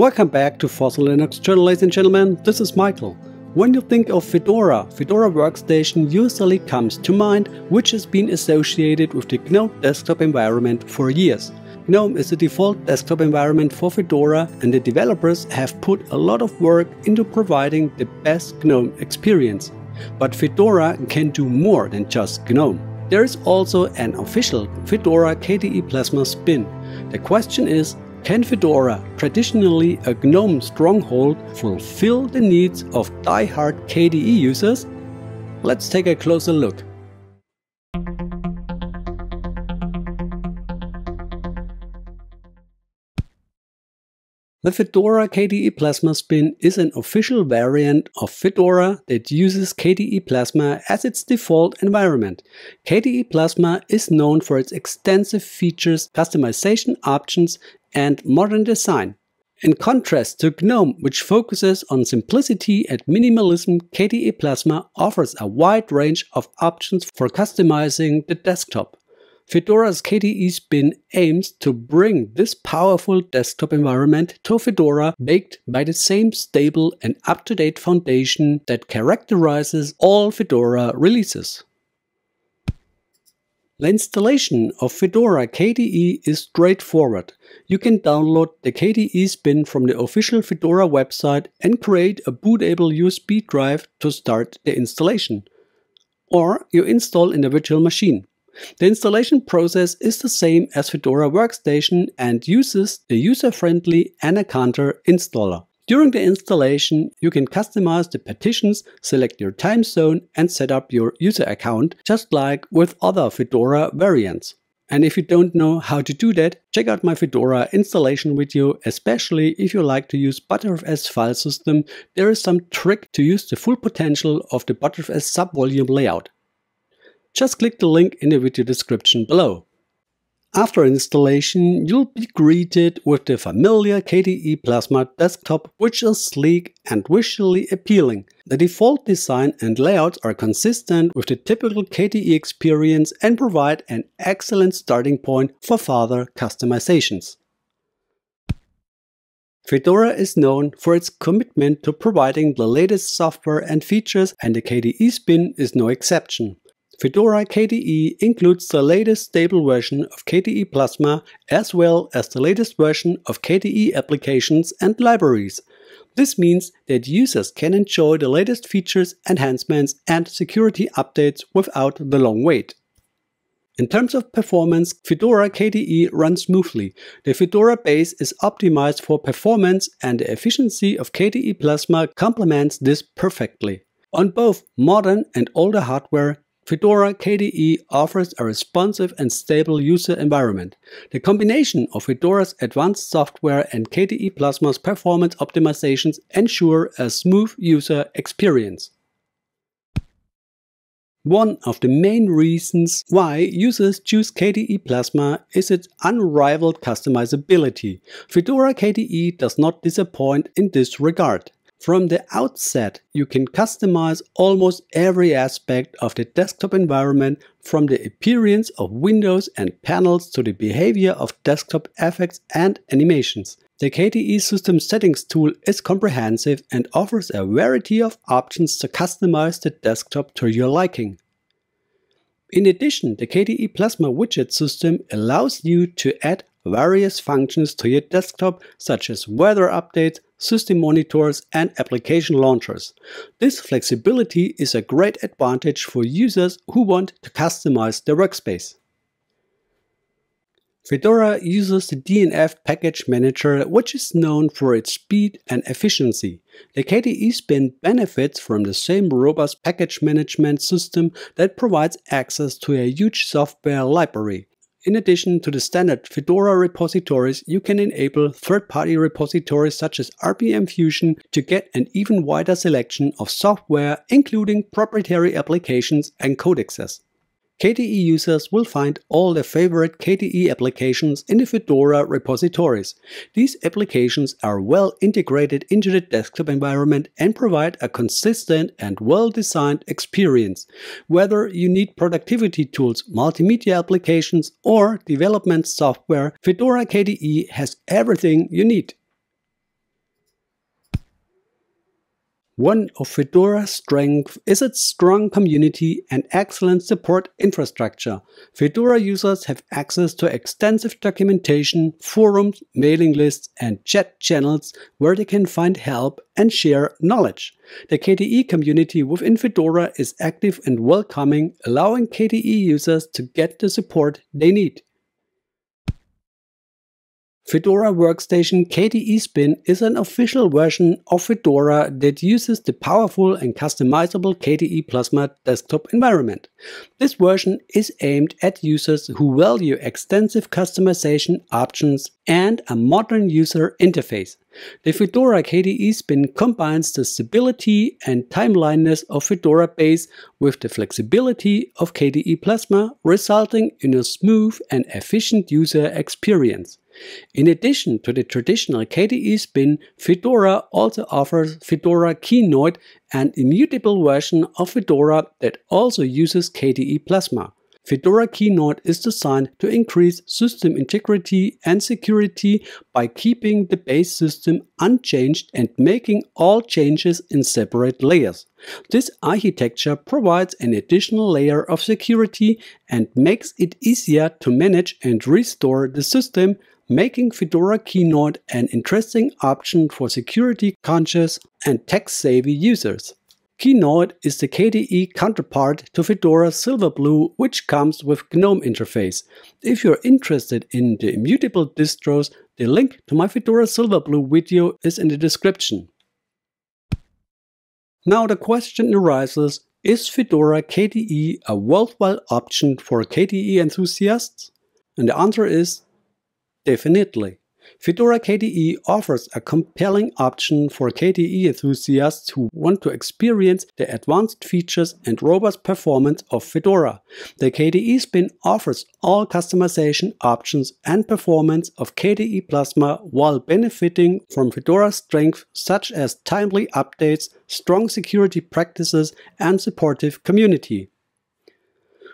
Welcome back to FOSS & Linux Journal, ladies and gentlemen. This is Michael. When you think of Fedora, Fedora Workstation usually comes to mind, which has been associated with the GNOME desktop environment for years. GNOME is the default desktop environment for Fedora and the developers have put a lot of work into providing the best GNOME experience. But Fedora can do more than just GNOME. There is also an official Fedora KDE Plasma spin. The question is, can Fedora, traditionally a GNOME stronghold, fulfill the needs of die-hard KDE users? Let's take a closer look. The Fedora KDE Plasma Spin is an official variant of Fedora that uses KDE Plasma as its default environment. KDE Plasma is known for its extensive features, customization options, and modern design. In contrast to GNOME, which focuses on simplicity and minimalism, KDE Plasma offers a wide range of options for customizing the desktop. Fedora's KDE Spin aims to bring this powerful desktop environment to Fedora baked by the same stable and up-to-date foundation that characterizes all Fedora releases. The installation of Fedora KDE is straightforward. You can download the KDE Spin from the official Fedora website and create a bootable USB drive to start the installation. Or you install in a virtual machine. The installation process is the same as Fedora Workstation and uses the user-friendly Anaconda installer. During the installation, you can customize the partitions, select your time zone and set up your user account, just like with other Fedora variants. And if you don't know how to do that, check out my Fedora installation video, especially if you like to use Btrfs file system, there is some trick to use the full potential of the Btrfs subvolume layout. Just click the link in the video description below. After installation, you'll be greeted with the familiar KDE Plasma desktop, which is sleek and visually appealing. The default design and layouts are consistent with the typical KDE experience and provide an excellent starting point for further customizations. Fedora is known for its commitment to providing the latest software and features and the KDE Spin is no exception. Fedora KDE includes the latest stable version of KDE Plasma as well as the latest version of KDE applications and libraries. This means that users can enjoy the latest features, enhancements and security updates without the long wait. In terms of performance, Fedora KDE runs smoothly. The Fedora base is optimized for performance and the efficiency of KDE Plasma complements this perfectly. On both modern and older hardware, Fedora KDE offers a responsive and stable user environment. The combination of Fedora's advanced software and KDE Plasma's performance optimizations ensure a smooth user experience. One of the main reasons why users choose KDE Plasma is its unrivaled customizability. Fedora KDE does not disappoint in this regard. From the outset, you can customize almost every aspect of the desktop environment from the appearance of windows and panels to the behavior of desktop effects and animations. The KDE System Settings tool is comprehensive and offers a variety of options to customize the desktop to your liking. In addition, the KDE Plasma widget system allows you to add various functions to your desktop such as weather updates, system monitors and application launchers. This flexibility is a great advantage for users who want to customize their workspace. Fedora uses the DNF package manager, which is known for its speed and efficiency. The KDE Spin benefits from the same robust package management system that provides access to a huge software library. In addition to the standard Fedora repositories, you can enable third-party repositories such as RPM Fusion to get an even wider selection of software, including proprietary applications and codecs. KDE users will find all their favorite KDE applications in the Fedora repositories. These applications are well integrated into the desktop environment and provide a consistent and well-designed experience. Whether you need productivity tools, multimedia applications, or development software, Fedora KDE has everything you need. One of Fedora's strengths is its strong community and excellent support infrastructure. Fedora users have access to extensive documentation, forums, mailing lists, and chat channels where they can find help and share knowledge. The KDE community within Fedora is active and welcoming, allowing KDE users to get the support they need. Fedora Workstation KDE Spin is an official version of Fedora that uses the powerful and customizable KDE Plasma desktop environment. This version is aimed at users who value extensive customization options and a modern user interface. The Fedora KDE Spin combines the stability and timeliness of Fedora base with the flexibility of KDE Plasma, resulting in a smooth and efficient user experience. In addition to the traditional KDE spin, Fedora also offers Fedora Kinoite, an immutable version of Fedora that also uses KDE Plasma. Fedora Kinoite is designed to increase system integrity and security by keeping the base system unchanged and making all changes in separate layers. This architecture provides an additional layer of security and makes it easier to manage and restore the system making Fedora Kinoite an interesting option for security-conscious and tech-savvy users. Kinoite is the KDE counterpart to Fedora Silverblue, which comes with GNOME interface. If you're interested in the immutable distros, the link to my Fedora Silverblue video is in the description. Now the question arises, is Fedora KDE a worthwhile option for KDE enthusiasts? And the answer is Definitely. Fedora KDE offers a compelling option for KDE enthusiasts who want to experience the advanced features and robust performance of Fedora. The KDE Spin offers all customization options and performance of KDE Plasma while benefiting from Fedora's strengths such as timely updates, strong security practices, and supportive community.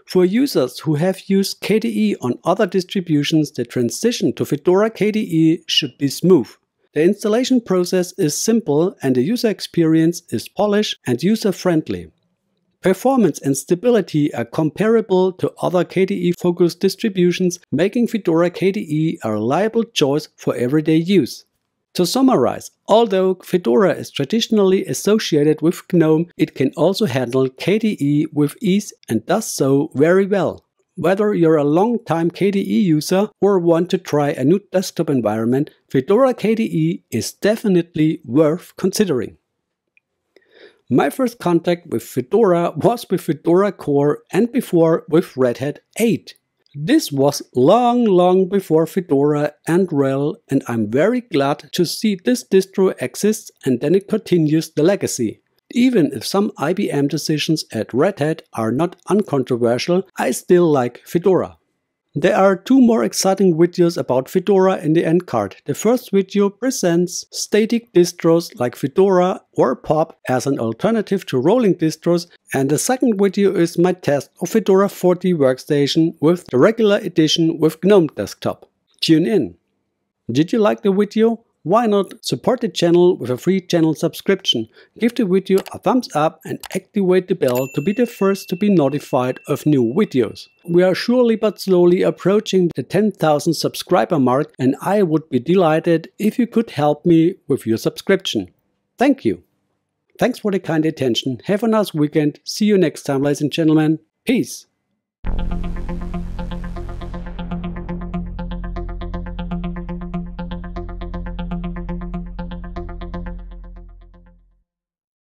For users who have used KDE on other distributions, the transition to Fedora KDE should be smooth. The installation process is simple and the user experience is polished and user-friendly. Performance and stability are comparable to other KDE-focused distributions, making Fedora KDE a reliable choice for everyday use. To summarize, although Fedora is traditionally associated with GNOME, it can also handle KDE with ease and does so very well. Whether you're a long-time KDE user or want to try a new desktop environment, Fedora KDE is definitely worth considering. My first contact with Fedora was with Fedora Core and before with Red Hat 8. This was long, long before Fedora and RHEL, and I'm very glad to see this distro exists and then it continues the legacy. Even if some IBM decisions at Red Hat are not uncontroversial, I still like Fedora. There are two more exciting videos about Fedora in the end card. The first video presents static distros like Fedora or Pop as an alternative to rolling distros and the second video is my test of Fedora 40 workstation with the regular edition with GNOME desktop. Tune in! Did you like the video? Why not support the channel with a free channel subscription? Give the video a thumbs up and activate the bell to be the first to be notified of new videos. We are surely but slowly approaching the 10,000 subscriber mark and I would be delighted if you could help me with your subscription. Thank you. Thanks for the kind attention. Have a nice weekend. See you next time, ladies and gentlemen. Peace.